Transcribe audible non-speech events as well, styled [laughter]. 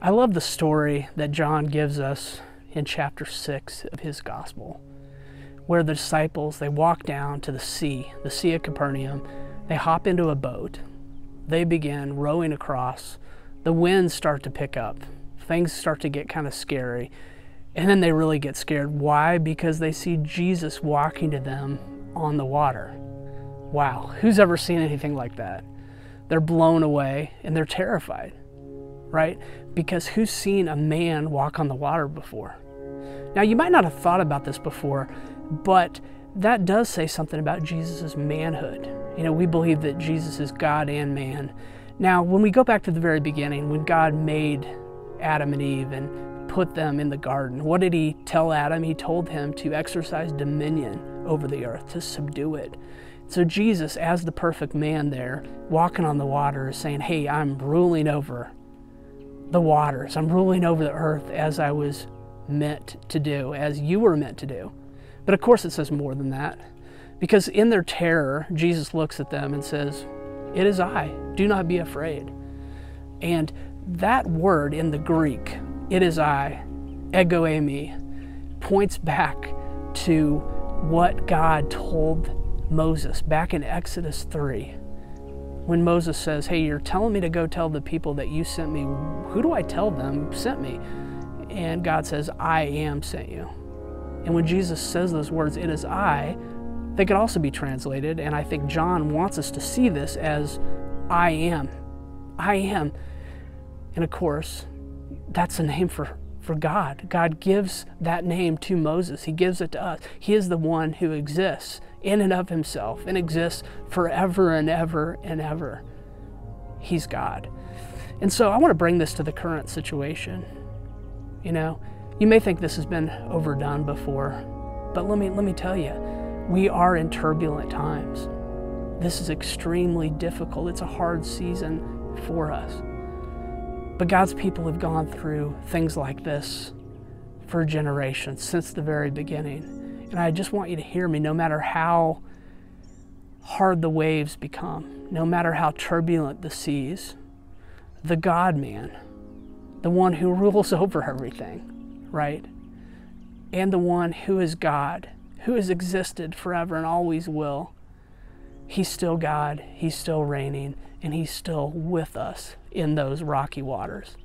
I love the story that John gives us in chapter 6 of his gospel, where the disciples, they walk down to the sea, the Sea of Capernaum. They hop into a boat. They begin rowing across. The winds start to pick up. Things start to get kind of scary. And then they really get scared. Why? Because they see Jesus walking to them on the water. Wow, who's ever seen anything like that? They're blown away and they're terrified, right? Because who's seen a man walk on the water before? Now, you might not have thought about this before, but that does say something about Jesus' manhood. You know, we believe that Jesus is God and man. Now, when we go back to the very beginning, when God made Adam and Eve and put them in the garden, what did he tell Adam? He told him to exercise dominion over the earth, to subdue it. So, Jesus, as the perfect man there, walking on the water, is saying, Hey, I'm ruling over the waters. I'm ruling over the earth as I was meant to do, as you were meant to do. But of course, it says more than that. Because in their terror, Jesus looks at them and says, It is I. Do not be afraid. And that word in the Greek, it is I, ego eimi, points back to what God told Moses back in Exodus 3 when Moses says, Hey, you're telling me to go tell the people that you sent me. Who do I tell them sent me? And God says, I am sent you. And when Jesus says those words, it is I, they could also be translated, and I think John wants us to see this as I am. I am. And of course, that's a name for for God. God gives that name to Moses, He gives it to us. He is the one who exists in and of Himself and exists forever and ever and ever. He's God. And so I want to bring this to the current situation. You know, you may think this has been overdone before, but let me, let me tell you, we are in turbulent times. This is extremely difficult. It's a hard season for us. But God's people have gone through things like this for generations since the very beginning. And I just want you to hear me no matter how hard the waves become, no matter how turbulent the seas, the God man, the one who rules [laughs] over everything, right? And the one who is God, who has existed forever and always will. He's still God, He's still reigning, and He's still with us in those rocky waters.